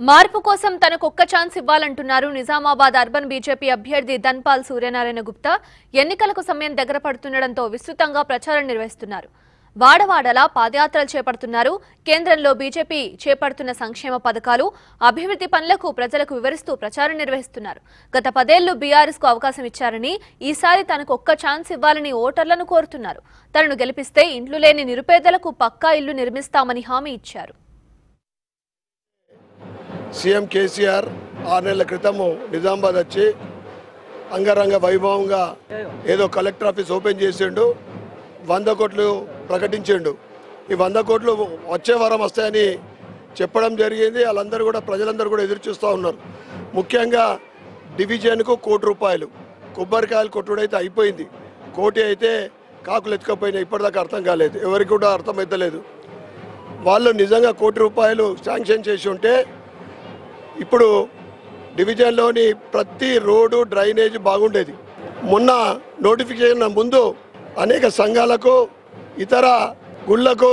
మార్పు కోసం తనకు ఒక్క ఛాన్స్ ఇవ్వాలంటున్నారు నిజామాబాద్ అర్బన్ బీజేపీ అభ్యర్థి ధన్పాల్ సూర్యనారాయణ గుప్తా. ఎన్నికలకు సమయం దగ్గర పడుతుండటంతో విస్తృతంగా ప్రచారం నిర్వహిస్తున్నారు. వాడవాడలా పాదయాత్రలు చేపడుతున్నారు. కేంద్రంలో బీజేపీ చేపడుతున్న సంక్షేమ పథకాలు అభివృద్ధి పనులకు ప్రజలకు వివరిస్తూ ప్రచారం నిర్వహిస్తున్నారు. గత పదేళ్ళు బీఆర్ఎస్కు అవకాశం ఇచ్చారని ఈసారి తనకు ఒక్క ఛాన్స్ ఇవ్వాలని ఓటర్లను కోరుతున్నారు. తనను గెలిపిస్తే ఇండ్లు లేని నిరుపేదలకు పక్కా ఇల్లు నిర్మిస్తామని హామీ ఇచ్చారు. సీఎం కేసీఆర్ ఆరు నెలల క్రితము నిజామాబాద్ వచ్చి అంగరంగ వైభవంగా ఏదో కలెక్టర్ ఆఫీస్ ఓపెన్ చేసిండు. వంద కోట్లు ప్రకటించిండు. ఈ వంద కోట్లు వచ్చే వారం వస్తాయని చెప్పడం జరిగింది. వాళ్ళందరూ కూడా ప్రజలందరూ కూడా ఎదురు చూస్తూ ఉన్నారు. ముఖ్యంగా డివిజన్కు కోటి రూపాయలు కొబ్బరికాయలు కొట్టుడైతే అయిపోయింది. కోటి అయితే కాకులు ఎత్తుకపోయినా ఇప్పటిదాకా అర్థం కాలేదు. ఎవరికి కూడా అర్థమైతలేదు. వాళ్ళు నిజంగా కోటి రూపాయలు శాంక్షన్ చేసి ఉంటే ఇప్పుడు డివిజన్లోని ప్రతి రోడ్డు డ్రైనేజ్ బాగుండేది. మొన్న నోటిఫికేషన్ ముందు అనేక సంఘాలకు ఇతర గుళ్ళకు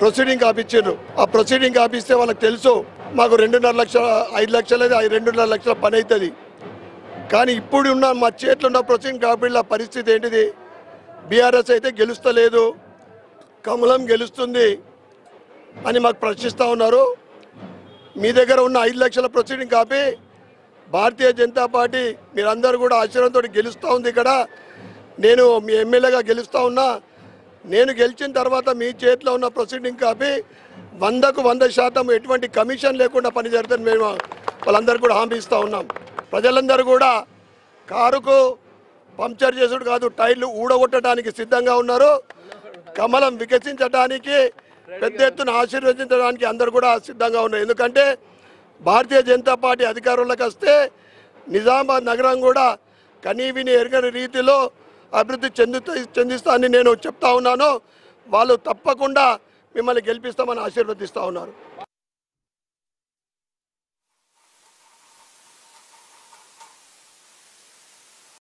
ప్రొసీడింగ్ కాపిచ్చారు ఆ ప్రొసీడింగ్ ఆపిస్తే వాళ్ళకి తెలుసు మాకు రెండున్నర లక్షల ఐదు లక్షలది ఐదు రెండున్నర లక్షల పని అవుతుంది కానీ ఇప్పుడు ఉన్న మా చేతిలో ఉన్న ప్రొసీడింగ్ కాపీల పరిస్థితి ఏంటిది? బీఆర్ఎస్ అయితే గెలుస్తలేదు కమలం గెలుస్తుంది అని మాకు ప్రశ్నిస్తూ ఉన్నారు. మీ దగ్గర ఉన్న ఐదు లక్షల proceeding copy Bharatiya Janata Party మీరందరూ కూడా ఆశ్చర్యంతో గెలుస్తూ ఉంది ఇక్కడ. నేను మీ ఎమ్మెల్యేగా గెలుస్తూ ఉన్నా. నేను గెలిచిన తర్వాత మీ చేతిలో ఉన్న ప్రొసీడింగ్ కాపీ వందకు వంద శాతం ఎటువంటి కమిషన్ లేకుండా పని జరుగుతుంది మేము వాళ్ళందరూ కూడా హామీ ఇస్తూ ఉన్నాం. ప్రజలందరూ కూడా కారుకు పంక్చర్ చేసుడు కాదు టైర్లు ఊడగొట్టడానికి సిద్ధంగా ఉన్నారు. కమలం వికసించడానికి పెద్ద ఎత్తున ఆశీర్వదించడానికి అందరూ కూడా సిద్ధంగా ఉన్నారు. ఎందుకంటే భారతీయ జనతా పార్టీ అధికారంలోకి వస్తే నిజామాబాద్ నగరం కూడా కనీవిని ఎరగని రీతిలో అభివృద్ధి చెందుతా చెందిస్తానని నేను చెప్తా ఉన్నాను. వాళ్ళు తప్పకుండా మిమ్మల్ని గెలిపిస్తామని ఆశీర్వదిస్తూ ఉన్నారు.